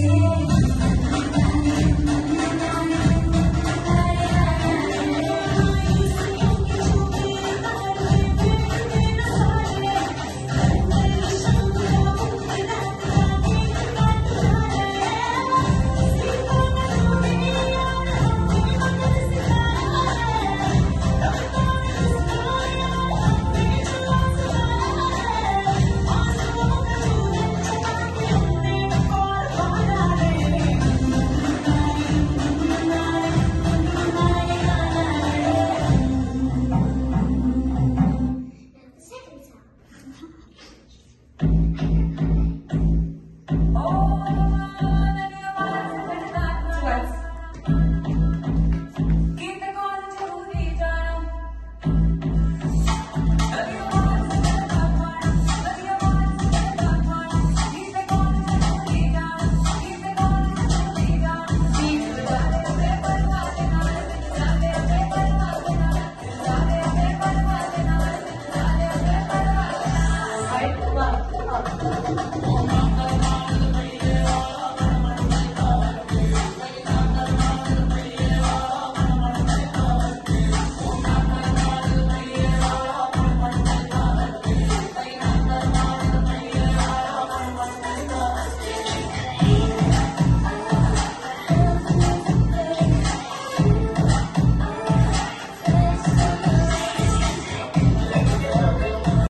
you.